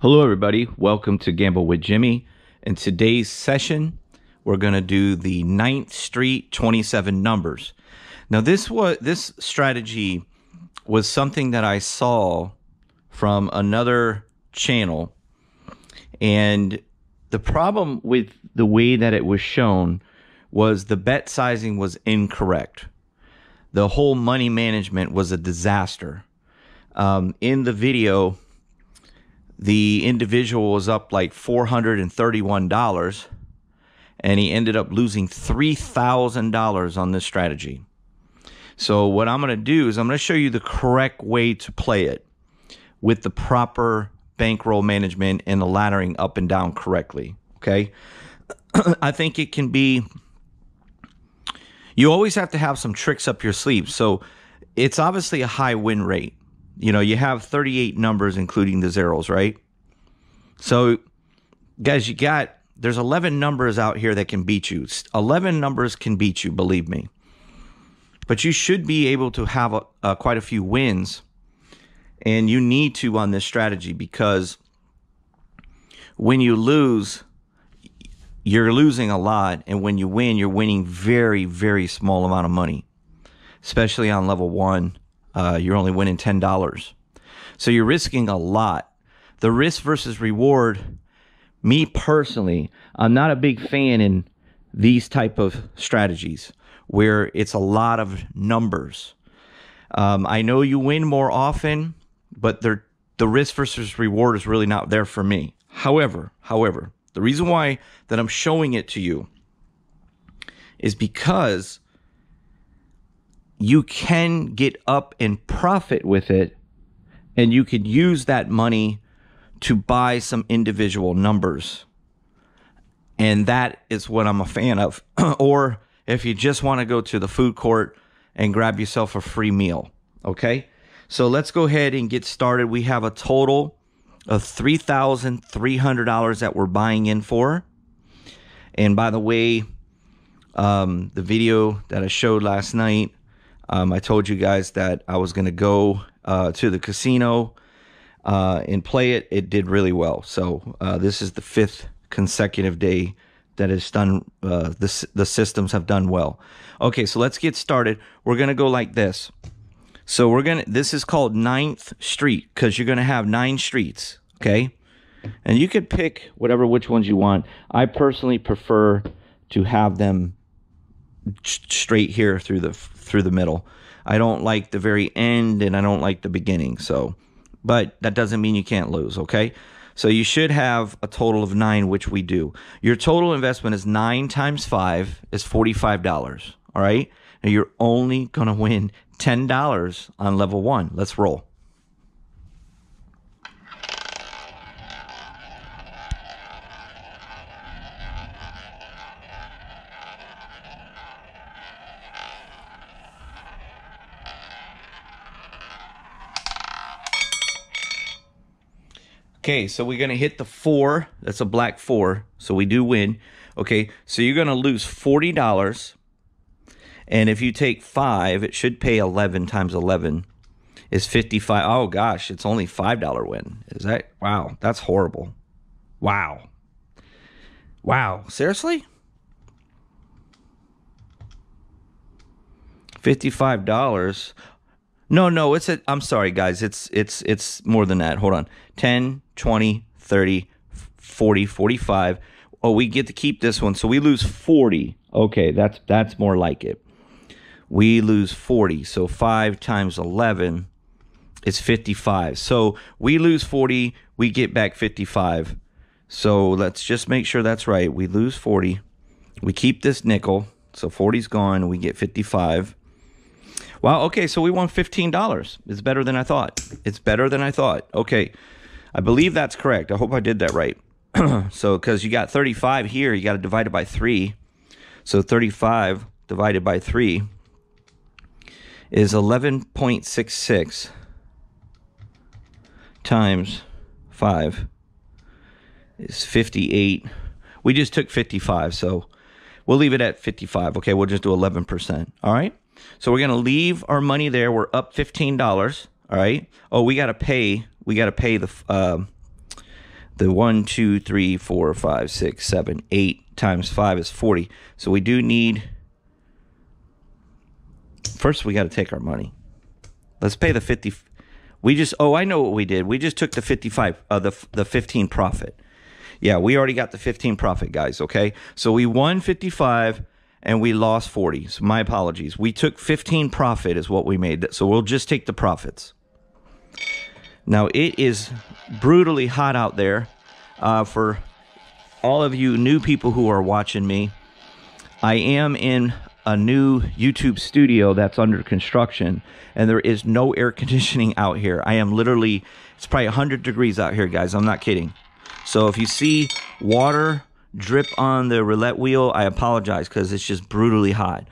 Hello, everybody. Welcome to Gamble with Jimmy. In today's session, we're going to do the 9th Street 27 numbers. Now, this was this strategy was something that I saw from another channel, and the problem with the way that it was shown was the bet sizing was incorrect. The whole money management was a disaster. Um, in the video, the individual was up like $431 and he ended up losing $3,000 on this strategy. So, what I'm going to do is I'm going to show you the correct way to play it with the proper bankroll management and the laddering up and down correctly. Okay. I think it can be, you always have to have some tricks up your sleeve. So, it's obviously a high win rate you know, you have 38 numbers, including the zeros, right? So, guys, you got, there's 11 numbers out here that can beat you. 11 numbers can beat you, believe me. But you should be able to have a, a, quite a few wins. And you need to on this strategy because when you lose, you're losing a lot. And when you win, you're winning very, very small amount of money, especially on level one uh, you're only winning $10. So you're risking a lot. The risk versus reward, me personally, I'm not a big fan in these type of strategies where it's a lot of numbers. Um, I know you win more often, but the risk versus reward is really not there for me. However, however, the reason why that I'm showing it to you is because you can get up and profit with it and you could use that money to buy some individual numbers. And that is what I'm a fan of. or if you just want to go to the food court and grab yourself a free meal. Okay. So let's go ahead and get started. We have a total of $3,300 that we're buying in for. And by the way, um, the video that I showed last night um, I told you guys that I was going to go uh, to the casino uh, and play it. It did really well. So uh, this is the fifth consecutive day that has done. Uh, the the systems have done well. Okay, so let's get started. We're going to go like this. So we're gonna. This is called Ninth Street because you're going to have nine streets. Okay, and you could pick whatever which ones you want. I personally prefer to have them straight here through the through the middle. I don't like the very end and I don't like the beginning. So, but that doesn't mean you can't lose, okay? So you should have a total of 9 which we do. Your total investment is 9 times 5 is $45, all right? Now you're only going to win $10 on level 1. Let's roll. Okay, so we're going to hit the four. That's a black four. So we do win. Okay, so you're going to lose $40. And if you take five, it should pay 11 times 11 is 55. Oh gosh, it's only $5 win. Is that, wow, that's horrible. Wow. Wow, seriously? $55. No, no, it's a I'm sorry guys. It's it's it's more than that. Hold on. 10, 20, 30, 40, 45. Oh, we get to keep this one. So we lose 40. Okay, that's that's more like it. We lose 40. So 5 times 11 is 55. So we lose 40, we get back 55. So let's just make sure that's right. We lose 40. We keep this nickel. So 40's gone. We get 55. Wow. Okay. So we won $15. It's better than I thought. It's better than I thought. Okay. I believe that's correct. I hope I did that right. so, because you got 35 here, you got to divide it by 3. So 35 divided by 3 is 11.66 times 5 is 58. We just took 55, so we'll leave it at 55. Okay, we'll just do 11%. All right? So we're going to leave our money there. We're up $15. All right. Oh, we got to pay. We got to pay the, uh, the one, two, three, four, five, six, seven, eight times five is 40. So we do need, first we got to take our money. Let's pay the 50. We just, oh, I know what we did. We just took the 55, uh, the, the 15 profit. Yeah, we already got the 15 profit, guys. Okay. So we won 55 and we lost 40. So my apologies. We took 15 profit is what we made. So we'll just take the profits. Now it is brutally hot out there. Uh, for all of you new people who are watching me, I am in a new YouTube studio that's under construction, and there is no air conditioning out here. I am literally, it's probably 100 degrees out here, guys. I'm not kidding. So if you see water drip on the roulette wheel, I apologize because it's just brutally hot.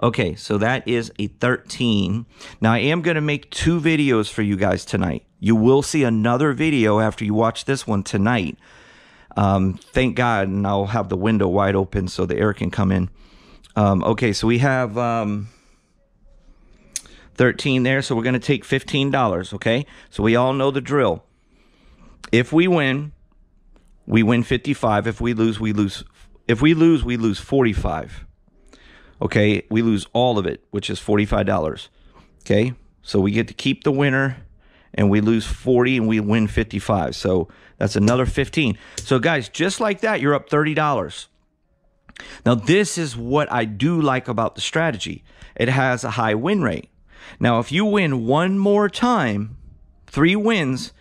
Okay, so that is a 13. Now I am going to make two videos for you guys tonight. You will see another video after you watch this one tonight. Um, thank God, and I'll have the window wide open so the air can come in. Um, okay, so we have um, 13 there, so we're going to take $15, okay? So we all know the drill. If we win, we win 55. If we lose, we lose. If we lose, we lose 45. Okay, we lose all of it, which is $45. Okay, so we get to keep the winner and we lose 40 and we win 55. So that's another 15. So guys, just like that, you're up $30. Now, this is what I do like about the strategy. It has a high win rate. Now, if you win one more time, three wins,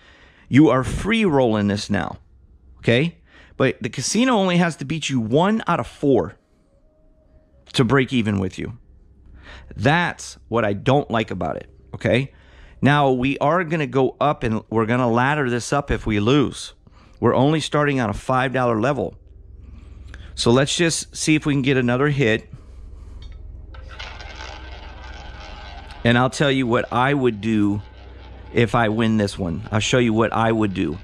you are free rolling this now. Okay? But the casino only has to beat you one out of four to break even with you. That's what I don't like about it. Okay? Now, we are going to go up and we're going to ladder this up if we lose. We're only starting on a $5 level. So let's just see if we can get another hit. And I'll tell you what I would do if I win this one. I'll show you what I would do.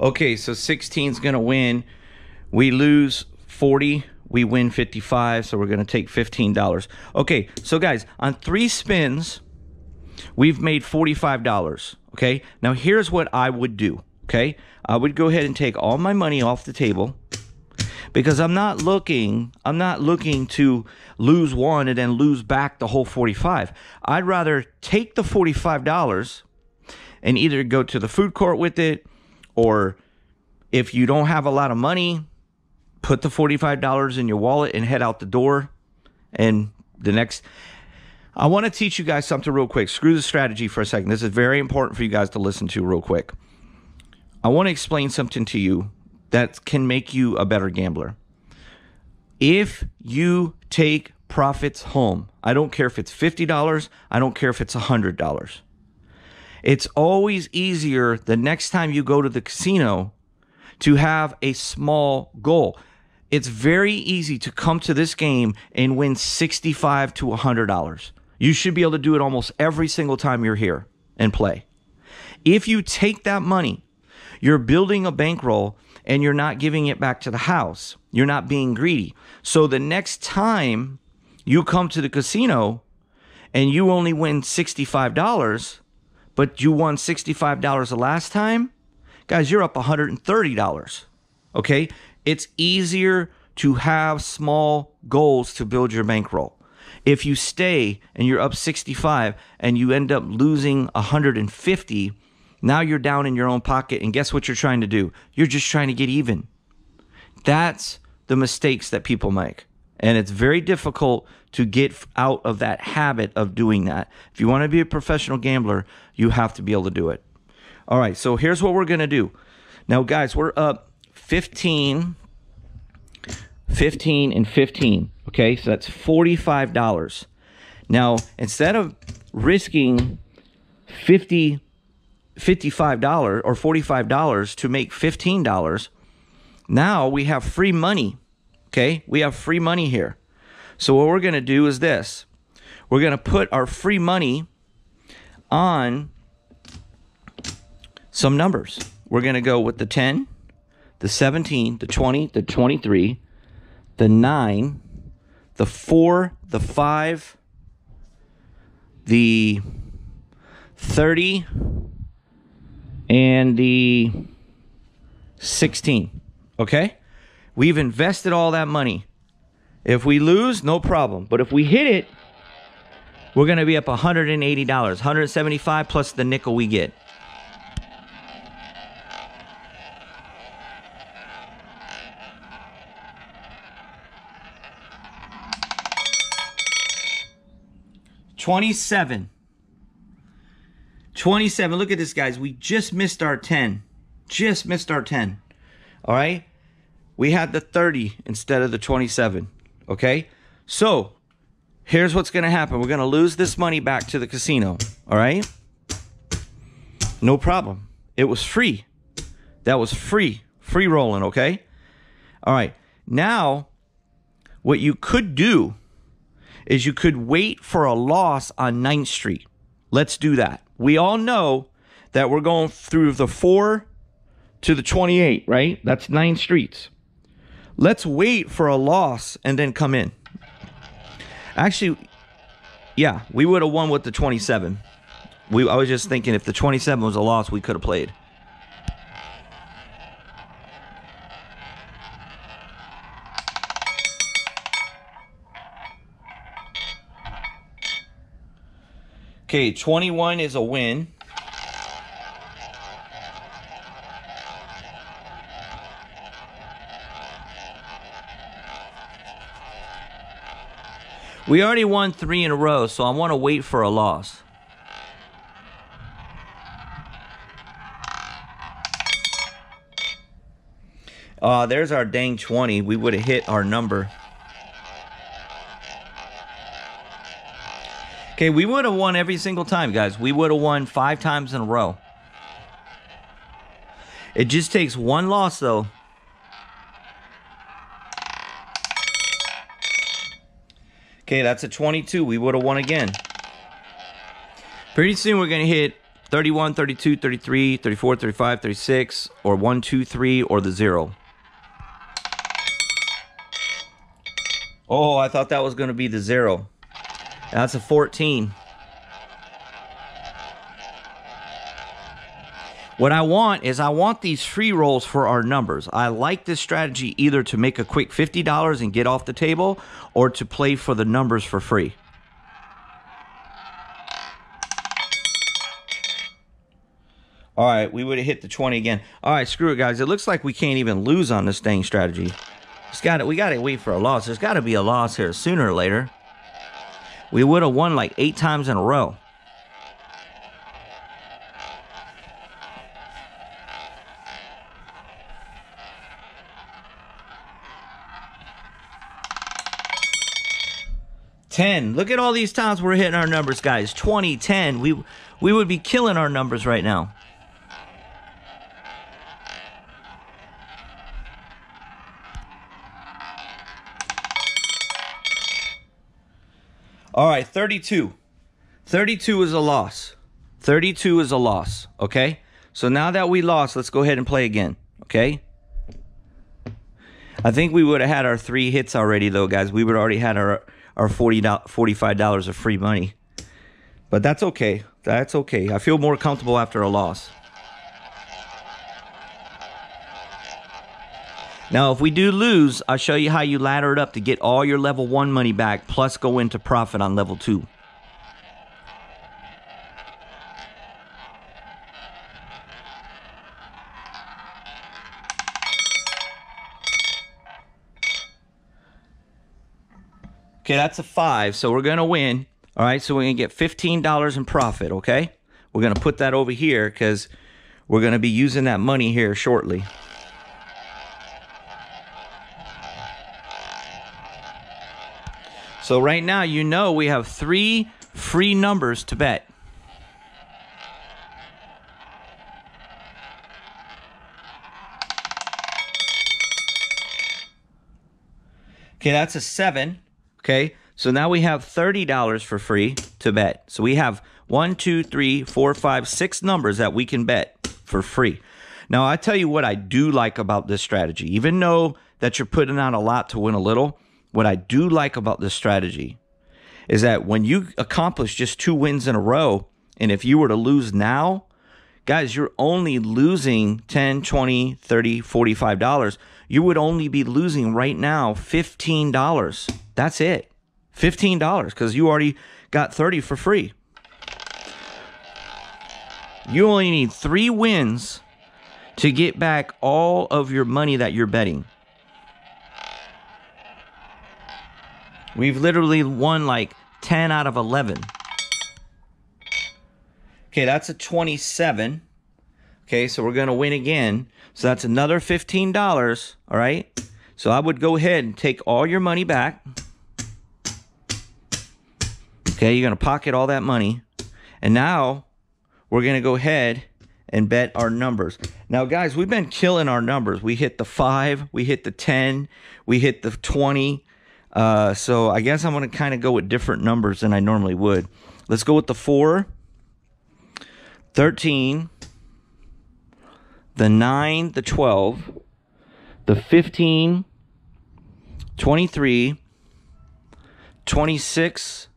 Okay, so 16 is going to win. We lose 40. We win 55. So we're going to take $15. Okay, so guys, on three spins, we've made $45. Okay, now here's what I would do. Okay, I would go ahead and take all my money off the table because I'm not looking I'm not looking to lose one and then lose back the whole 45. I'd rather take the $45 and either go to the food court with it or if you don't have a lot of money, put the $45 in your wallet and head out the door. And the next, I want to teach you guys something real quick. Screw the strategy for a second. This is very important for you guys to listen to real quick. I want to explain something to you that can make you a better gambler. If you take profits home, I don't care if it's $50, I don't care if it's $100. It's always easier the next time you go to the casino to have a small goal. It's very easy to come to this game and win 65 to $100. You should be able to do it almost every single time you're here and play. If you take that money, you're building a bankroll and you're not giving it back to the house. You're not being greedy. So the next time you come to the casino and you only win $65, but you won $65 the last time, guys, you're up $130. Okay? It's easier to have small goals to build your bankroll. If you stay and you're up 65 and you end up losing 150, now you're down in your own pocket. And guess what you're trying to do? You're just trying to get even. That's the mistakes that people make. And it's very difficult to get out of that habit of doing that. If you want to be a professional gambler, you have to be able to do it. All right, so here's what we're going to do. Now, guys, we're up 15, 15, and 15. Okay, so that's $45. Now, instead of risking 50 $55 or $45 to make $15, now we have free money Okay, we have free money here. So what we're going to do is this. We're going to put our free money on some numbers. We're going to go with the 10, the 17, the 20, the 23, the 9, the 4, the 5, the 30, and the 16. Okay? We've invested all that money. If we lose, no problem. But if we hit it, we're going to be up $180, 175 plus the nickel we get. Twenty-seven. 27. Look at this, guys. We just missed our 10. Just missed our 10. All right? We had the 30 instead of the 27. Okay? So, here's what's going to happen. We're going to lose this money back to the casino. All right? No problem. It was free. That was free. Free rolling, okay? All right. Now, what you could do is you could wait for a loss on 9th Street. Let's do that we all know that we're going through the 4 to the 28, right? That's nine streets. Let's wait for a loss and then come in. Actually, yeah, we would have won with the 27. We, I was just thinking if the 27 was a loss, we could have played. Okay, 21 is a win. We already won three in a row, so I want to wait for a loss. Uh, there's our dang 20. We would have hit our number. Okay, we would have won every single time, guys. We would have won five times in a row. It just takes one loss, though. Okay, that's a 22. We would have won again. Pretty soon we're going to hit 31, 32, 33, 34, 35, 36, or 1, 2, 3, or the 0. Oh, I thought that was going to be the 0. That's a 14. What I want is I want these free rolls for our numbers. I like this strategy either to make a quick $50 and get off the table or to play for the numbers for free. All right, we would have hit the 20 again. All right, screw it, guys. It looks like we can't even lose on this dang strategy. It's got We got to wait for a loss. There's got to be a loss here sooner or later we would have won like eight times in a row. Ten. Look at all these times we're hitting our numbers, guys. 20, 10. We we would be killing our numbers right now. All right, 32. 32 is a loss. 32 is a loss, okay? So now that we lost, let's go ahead and play again, okay? I think we would have had our three hits already, though, guys. We would already had our, our $40, $45 of free money. But that's okay. That's okay. I feel more comfortable after a loss. Now, if we do lose, I'll show you how you ladder it up to get all your level 1 money back, plus go into profit on level 2. Okay, that's a 5, so we're going to win. All right, so we're going to get $15 in profit, okay? We're going to put that over here because we're going to be using that money here shortly. So right now, you know we have three free numbers to bet. Okay, that's a seven. Okay, so now we have $30 for free to bet. So we have one, two, three, four, five, six numbers that we can bet. for free. Now, I tell you what I do like about this strategy. Even though that you're putting out a lot to win a little, what I do like about this strategy is that when you accomplish just two wins in a row, and if you were to lose now, guys, you're only losing 10, 20, 30, 45 dollars. You would only be losing right now $15. That's it. $15 because you already got 30 for free. You only need three wins to get back all of your money that you're betting. We've literally won like 10 out of 11. Okay, that's a 27. Okay, so we're going to win again. So that's another $15, all right? So I would go ahead and take all your money back. Okay, you're going to pocket all that money. And now we're going to go ahead and bet our numbers. Now, guys, we've been killing our numbers. We hit the 5, we hit the 10, we hit the 20. Uh, so I guess I'm going to kind of go with different numbers than I normally would. Let's go with the 4, 13, the 9, the 12, the 15, 23, 26,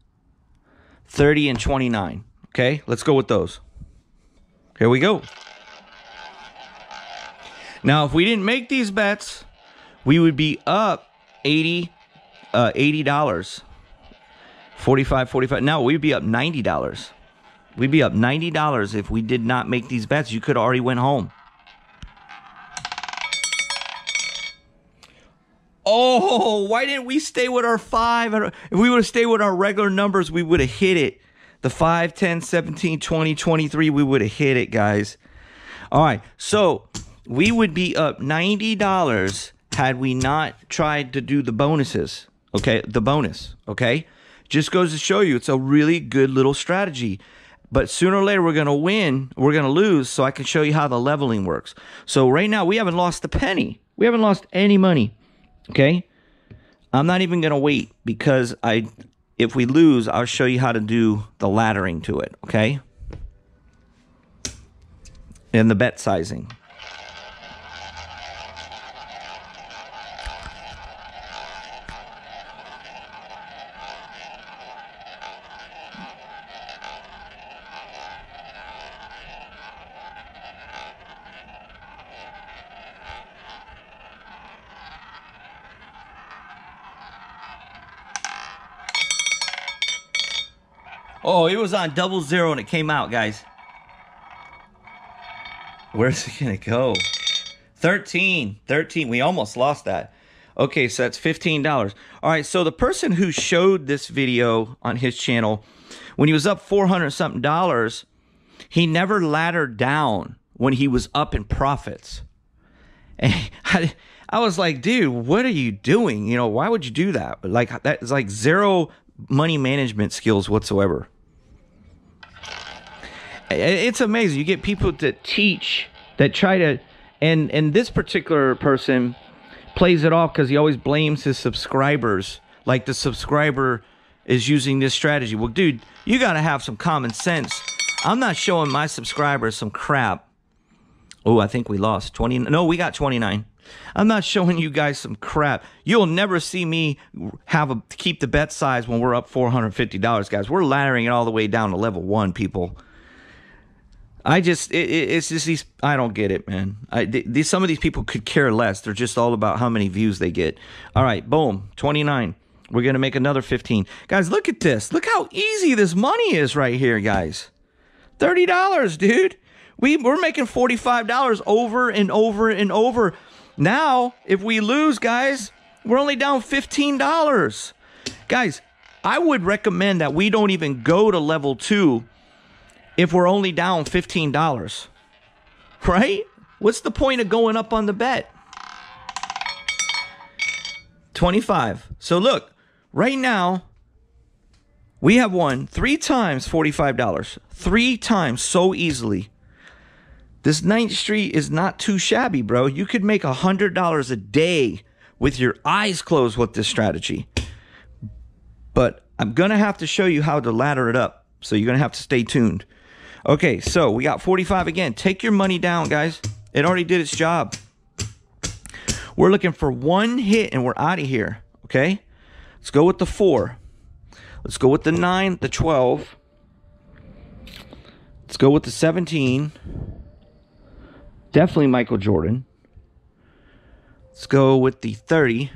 30, and 29. Okay, let's go with those. Here we go. Now, if we didn't make these bets, we would be up 80 uh, $80. 45 45 Now we'd be up $90. We'd be up $90 if we did not make these bets. You could already went home. Oh, why didn't we stay with our five? If we would have stayed with our regular numbers, we would have hit it the 5, 10, 17, 20, 23, we would have hit it, guys. All right, so we would be up $90 had we not tried to do the bonuses, okay? The bonus, okay? Just goes to show you it's a really good little strategy. But sooner or later, we're going to win, we're going to lose, so I can show you how the leveling works. So right now, we haven't lost a penny. We haven't lost any money, okay? I'm not even going to wait because I if we lose, I'll show you how to do the laddering to it, okay? And the bet sizing. Oh, it was on double zero and it came out, guys. Where's it going to go? 13. 13. We almost lost that. Okay, so that's $15. All right, so the person who showed this video on his channel, when he was up 400 something dollars, he never laddered down when he was up in profits. And I, I was like, dude, what are you doing? You know, why would you do that? Like, that is like zero money management skills whatsoever. It's amazing. You get people that teach that try to, and and this particular person plays it off because he always blames his subscribers. Like the subscriber is using this strategy. Well, dude, you got to have some common sense. I'm not showing my subscribers some crap. Oh, I think we lost 20. No, we got 29. I'm not showing you guys some crap. You'll never see me have a keep the bet size when we're up $450, guys. We're laddering it all the way down to level one, people. I just it, it's just these I don't get it, man. I these some of these people could care less. They're just all about how many views they get. All right, boom, 29. We're going to make another 15. Guys, look at this. Look how easy this money is right here, guys. $30, dude. We we're making $45 over and over and over. Now, if we lose, guys, we're only down $15. Guys, I would recommend that we don't even go to level 2 if we're only down $15? Right? What's the point of going up on the bet? 25. So look, right now, we have won three times $45. Three times so easily. This Ninth Street is not too shabby, bro. You could make $100 a day with your eyes closed with this strategy. But I'm going to have to show you how to ladder it up. So you're going to have to stay tuned. Okay, so we got 45 again. Take your money down, guys. It already did its job. We're looking for one hit and we're out of here. Okay? Let's go with the four. Let's go with the nine, the 12. Let's go with the 17. Definitely Michael Jordan. Let's go with the 30.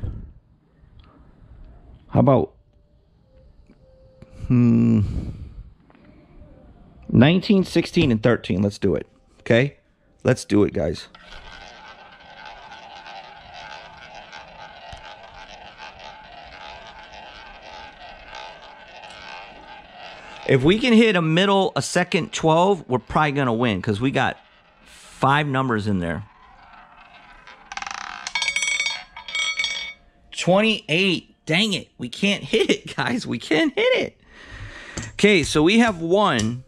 How about hmm 19, 16 and 13. Let's do it. Okay? Let's do it, guys. If we can hit a middle, a second 12, we're probably going to win because we got five numbers in there. 28. Dang it. We can't hit it, guys. We can't hit it. Okay, so we have won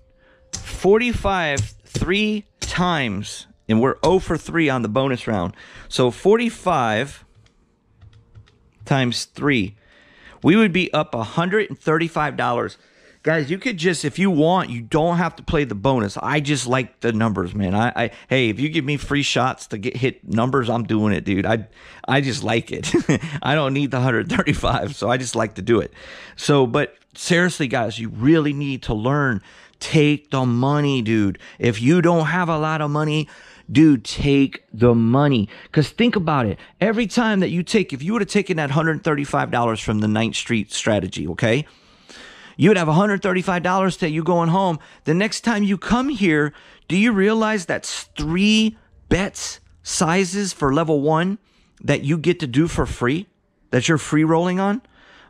45 three times, and we're 0 for 3 on the bonus round. So 45 times 3. We would be up $135 guys you could just if you want you don't have to play the bonus. I just like the numbers man. I, I, hey if you give me free shots to get hit numbers i'm doing it dude. I i just like it. I don't need the 135 so i just like to do it. So but seriously guys you really need to learn take the money dude if you don't have a lot of money dude, take the money. Because think about it. Every time that you take, if you would have taken that $135 from the Ninth Street strategy, okay? You would have $135 to you going home. The next time you come here, do you realize that's three bets sizes for level one that you get to do for free? That you're free rolling on?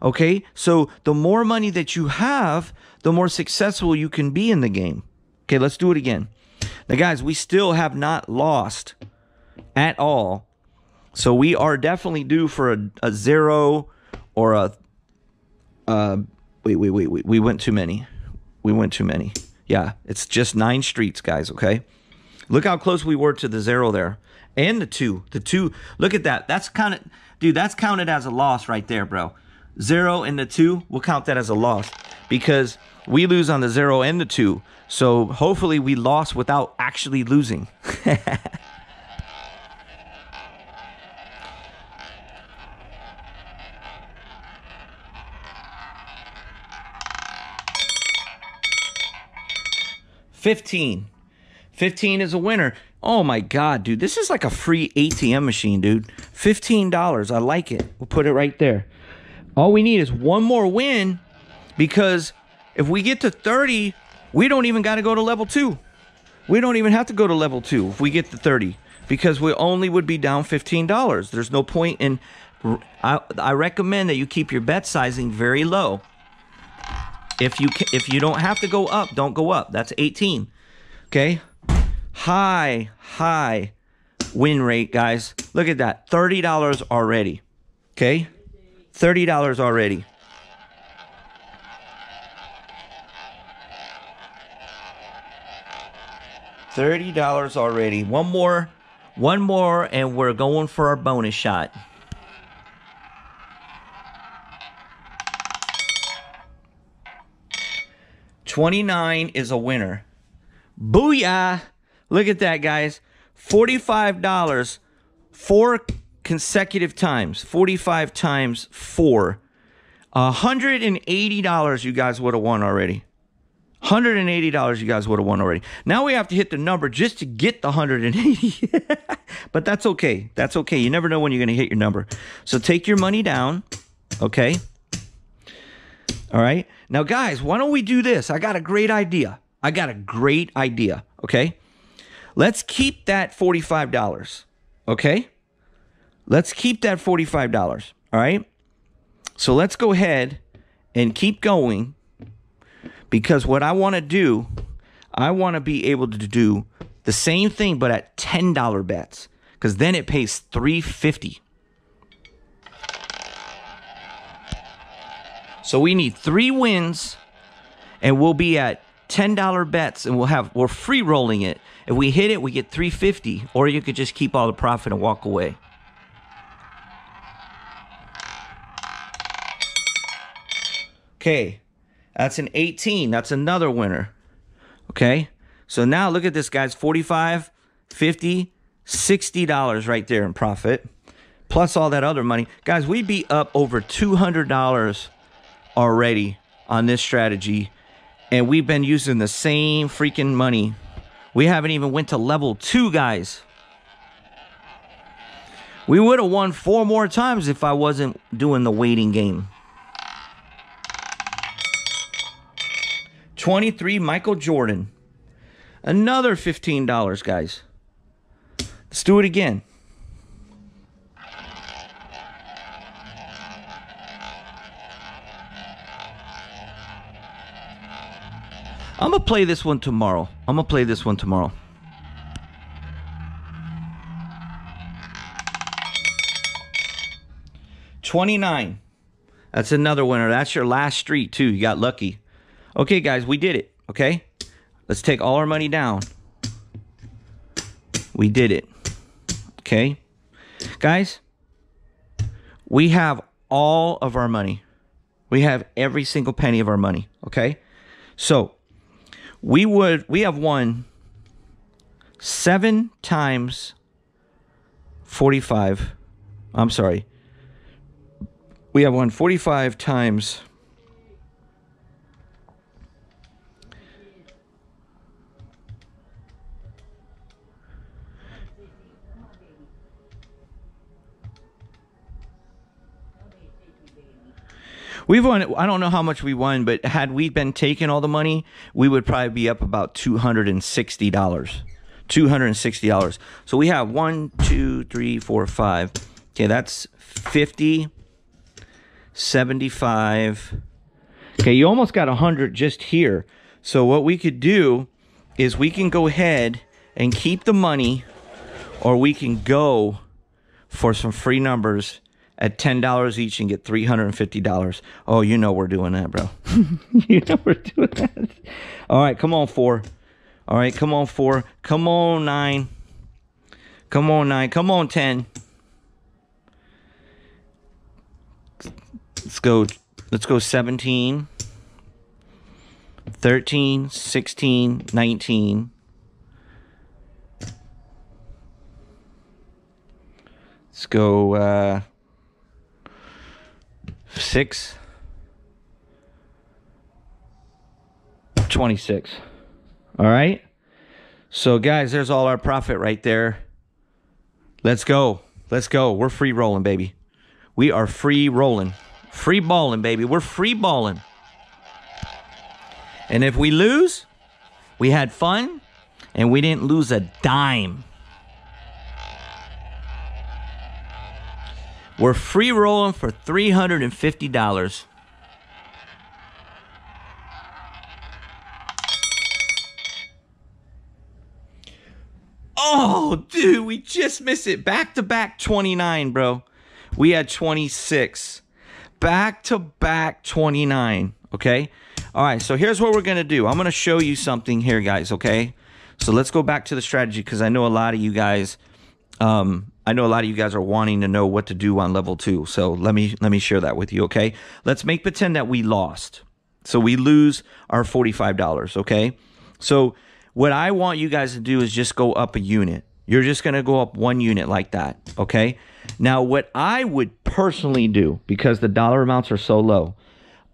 Okay, so the more money that you have, the more successful you can be in the game. Okay, let's do it again. Now, guys, we still have not lost at all. So we are definitely due for a, a zero or a, a wait, wait, wait, wait. We went too many. We went too many. Yeah, it's just nine streets, guys, okay? Look how close we were to the zero there. And the two. The two. Look at that. That's kind of, dude, that's counted as a loss right there, bro. Zero and the two, we'll count that as a loss because we lose on the zero and the two. So hopefully we lost without actually losing. 15. 15 is a winner. Oh my God, dude. This is like a free ATM machine, dude. $15. I like it. We'll put it right there. All we need is one more win because if we get to 30, we don't even got to go to level two. We don't even have to go to level two if we get to 30 because we only would be down $15. There's no point in. I, I recommend that you keep your bet sizing very low. If you if you don't have to go up, don't go up. That's 18. Okay? High, high win rate, guys. Look at that. $30 already. Okay? $30 already. $30 already. One more. One more and we're going for our bonus shot. 29 is a winner. Booyah! Look at that, guys. $45 four consecutive times. 45 times four. $180 you guys would have won already. $180 you guys would have won already. Now we have to hit the number just to get the 180. but that's okay. That's okay. You never know when you're going to hit your number. So take your money down, okay? All right. Now, guys, why don't we do this? I got a great idea. I got a great idea. Okay. Let's keep that $45. Okay. Let's keep that $45. All right. So let's go ahead and keep going because what I want to do, I want to be able to do the same thing but at $10 bets because then it pays 350 So we need three wins, and we'll be at ten dollar bets, and we'll have we're free rolling it. If we hit it, we get three fifty, or you could just keep all the profit and walk away. Okay, that's an 18. That's another winner. Okay, So now look at this, guys 45 50 $60 right there in profit, plus all that other money. Guys, we be up over $200 already on this strategy, and we've been using the same freaking money. We haven't even went to level two, guys. We would have won four more times if I wasn't doing the waiting game. 23 Michael Jordan. Another $15, guys. Let's do it again. I'm going to play this one tomorrow. I'm going to play this one tomorrow. Twenty-nine. That's another winner. That's your last street, too. You got lucky. Okay, guys, we did it. Okay? Let's take all our money down. We did it. Okay? Guys, we have all of our money. We have every single penny of our money. Okay? So, we would, we have won seven times 45. I'm sorry. We have won 45 times We've won. I don't know how much we won, but had we been taking all the money, we would probably be up about two hundred and sixty dollars. Two hundred and sixty dollars. So we have one, two, three, four, five. Okay, that's 50, 75. Okay, you almost got a 100 just here. So what we could do is we can go ahead and keep the money or we can go for some free numbers at $10 each and get $350. Oh, you know we're doing that, bro. you know we're doing that. All right, come on, four. All right, come on, four. Come on, nine. Come on, nine. Come on, 10. Let's go. Let's go 17, 13, 16, 19. Let's go uh, six, 26. All right. So, guys, there's all our profit right there. Let's go. Let's go. We're free rolling, baby. We are free rolling. Free balling, baby. We're free balling. And if we lose, we had fun and we didn't lose a dime. We're free rolling for $350. Oh, dude, we just missed it. Back to back 29, bro. We had 26. Back to back 29, okay? All right, so here's what we're going to do. I'm going to show you something here, guys, okay? So let's go back to the strategy because I know a lot of you guys um, I know a lot of you guys are wanting to know what to do on level two. So let me let me share that with you, okay? Let's make pretend that we lost. So we lose our $45, okay? So what I want you guys to do is just go up a unit. You're just going to go up one unit like that, okay? Now what I would personally do because the dollar amounts are so low,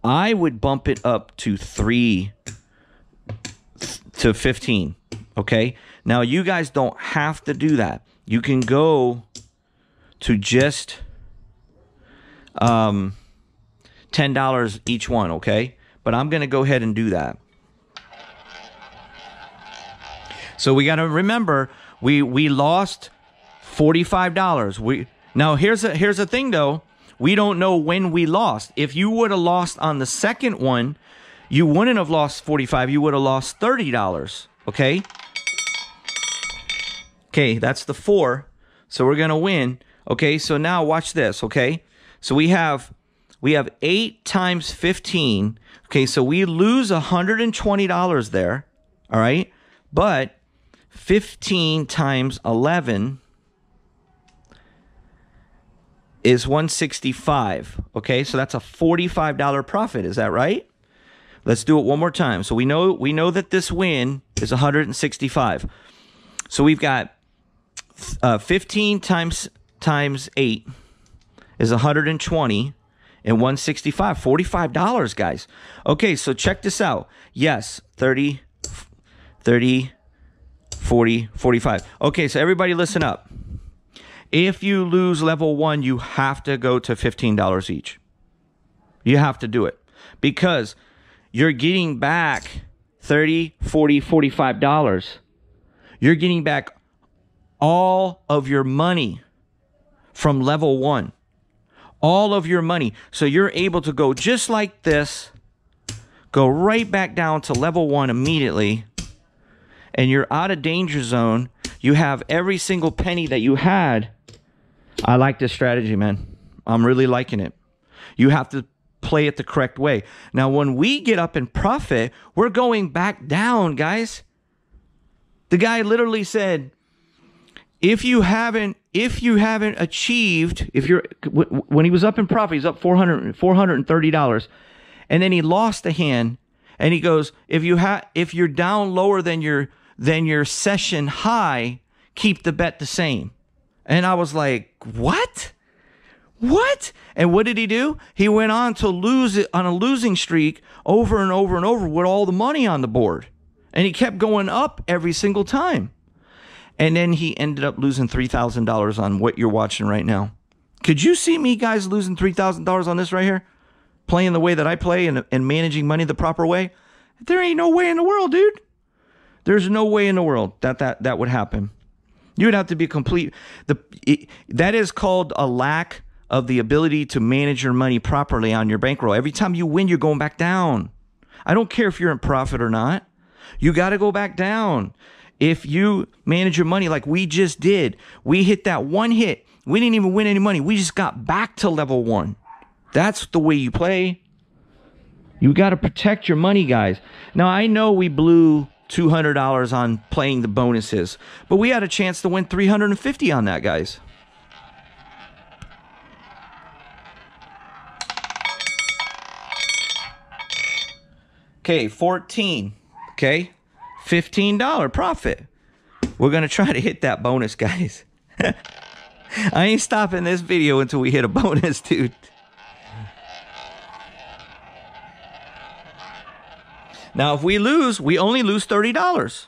I would bump it up to 3 to 15, okay? Now you guys don't have to do that you can go to just um, $10 each one, okay? But I'm going to go ahead and do that. So we got to remember we we lost $45. We Now here's a here's a thing though. We don't know when we lost. If you would have lost on the second one, you wouldn't have lost 45, you would have lost $30, okay? Okay, that's the four. So we're gonna win. Okay, so now watch this. Okay, so we have we have eight times fifteen. Okay, so we lose hundred and twenty dollars there. All right, but fifteen times eleven is 165 okay so that's a $45 profit is that right Let's do it one more time. So we know we know that this win is 165. So we've got uh, 15 times times 8 is 120 and 165 $45 guys. Okay so check this out. Yes 30 30 40 45 okay so everybody listen up. If you lose level 1 you have to go to $15 each. You have to do it because you're getting back 30 40 45 dollars. You're getting back all of your money from level 1 all of your money. So you're able to go just like this go right back down to level 1 immediately and you're out of danger zone. You have every single penny that you had. I like this strategy man. I'm really liking it. You have to play it the correct way. Now, when we get up in profit, we're going back down, guys. The guy literally said, if you haven't if you haven't achieved if you're when he was up in profit he's up 400 430 and then he lost a hand and he goes if you have if you're down lower than your than your session high keep the bet the same and i was like what what? And what did he do? He went on to lose it on a losing streak over and over and over with all the money on the board. And he kept going up every single time. And then he ended up losing $3,000 on what you're watching right now. Could you see me guys losing $3,000 on this right here? Playing the way that I play and, and managing money the proper way? There ain't no way in the world, dude. There's no way in the world that that, that would happen. You would have to be complete. The it, that is called a lack of the ability to manage your money properly on your bankroll. Every time you win, you're going back down. I don't care if you're in profit or not. You got to go back down. If you manage your money like we just did, we hit that one hit. We didn't even win any money. We just got back to level one. That's the way you play. You got to protect your money, guys. Now, I know we blew $200 on playing the bonuses, but we had a chance to win 350 on that, guys. Okay, 14. Okay, $15 profit. We're going to try to hit that bonus, guys. I ain't stopping this video until we hit a bonus, dude. Now, if we lose, we only lose $30.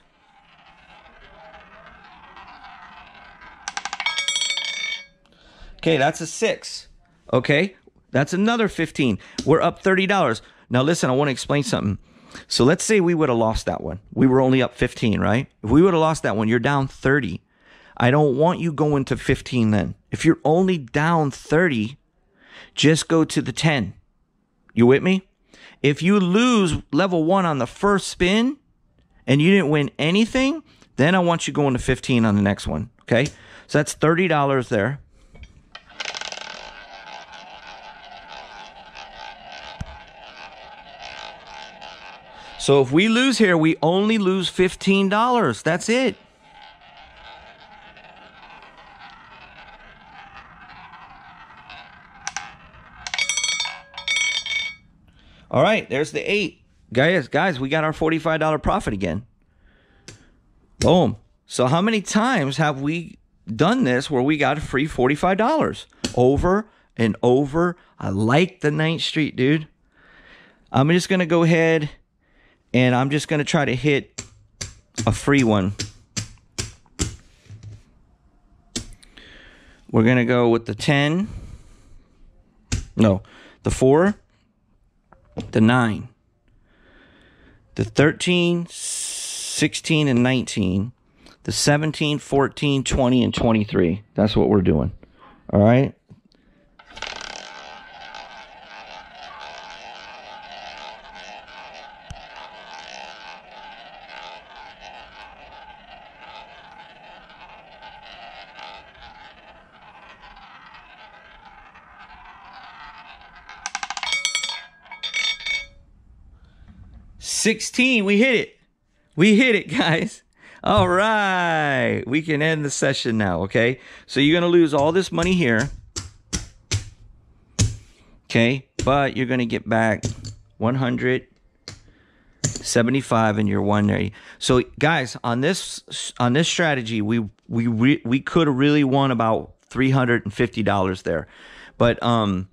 Okay, that's a six. Okay, that's another 15. We're up $30. Now, listen, I want to explain something. So let's say we would have lost that one. We were only up 15, right? If we would have lost that one, you're down 30. I don't want you going to 15 then. If you're only down 30, just go to the 10. You with me? If you lose level one on the first spin and you didn't win anything, then I want you going to 15 on the next one. Okay. So that's $30 there. So if we lose here, we only lose $15. That's it. All right, there's the eight. Guys, guys, we got our $45 profit again. Boom. So how many times have we done this where we got a free $45? Over and over. I like the Ninth Street, dude. I'm just going to go ahead and I'm just going to try to hit a free one. We're going to go with the 10. No, the 4, the 9, the 13, 16, and 19, the 17, 14, 20, and 23. That's what we're doing. All right. 16. We hit it. We hit it, guys. All right. We can end the session now, okay? So you're going to lose all this money here. Okay? But you're going to get back 100, 75 and you're 180. So guys, on this on this strategy, we we re, we could have really won about $350 there. But um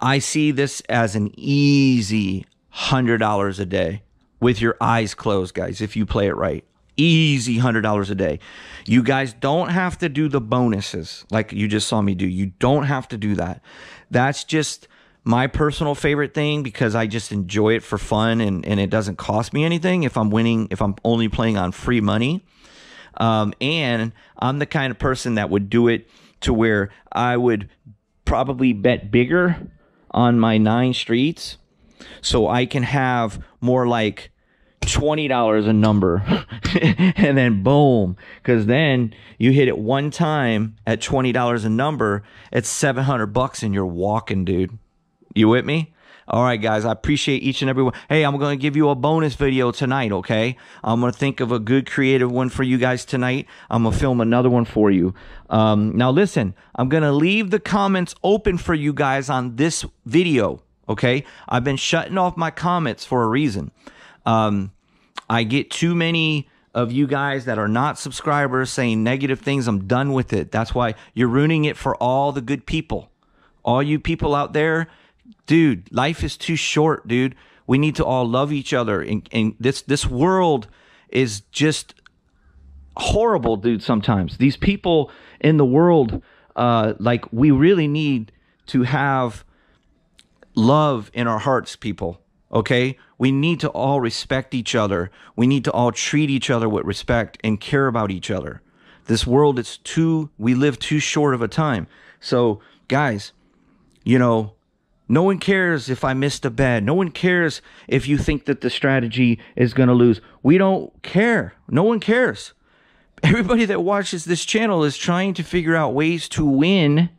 I see this as an easy $100 a day with your eyes closed, guys, if you play it right. Easy $100 a day. You guys don't have to do the bonuses like you just saw me do. You don't have to do that. That's just my personal favorite thing because I just enjoy it for fun and, and it doesn't cost me anything if I'm winning, if I'm only playing on free money. Um, and I'm the kind of person that would do it to where I would probably bet bigger on my nine streets so I can have more like $20 a number and then boom because then you hit it one time at $20 a number it's 700 bucks and you're walking dude you with me? All right, guys, I appreciate each and every one. Hey, I'm to give you a bonus video tonight, okay? I'm to think of a good creative one for you guys tonight. I'm to film another one for you. Um, now, listen, I'm to leave the comments open for you guys on this video, okay? I've been shutting off my comments for a reason. Um, I get too many of you guys that are not subscribers saying negative things. I'm done with it. That's why you're ruining it for all the good people. All you people out there dude, life is too short, dude. We need to all love each other. And, and this this world is just horrible, dude. Sometimes these people in the world, uh, like we really need to have love in our hearts, people. Okay, we need to all respect each other. We need to all treat each other with respect and care about each other. This world is too. We live too short of a time. So, guys, you know, no one cares if I missed a bet. No one cares if you think that the strategy is going to lose. We don't care. No one cares. Everybody that watches this channel is trying to figure out ways to win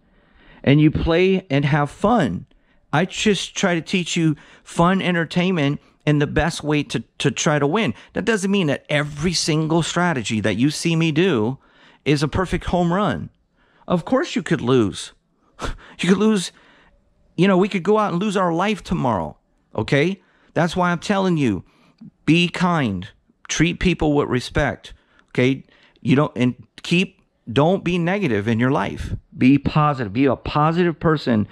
and you play and have fun. I just try to teach you fun entertainment and the best way to, to try to win. That doesn't mean that every single strategy that you see me do is a perfect home run. Of course, you could lose. You could lose you know, we could go out and lose our life tomorrow. Okay? That's why I'm telling you be kind, treat people with respect. Okay? You don't, and keep, don't be negative in your life. Be positive. Be a positive person.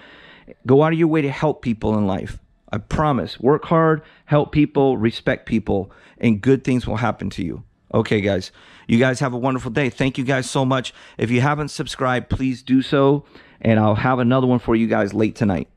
Go out of your way to help people in life. I promise. Work hard, help people, respect people, and good things will happen to you. Okay, guys. You guys have a wonderful day. Thank you guys so much. If you haven't subscribed, please do so. And I'll have another one for you guys late tonight.